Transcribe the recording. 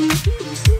Mm-hmm.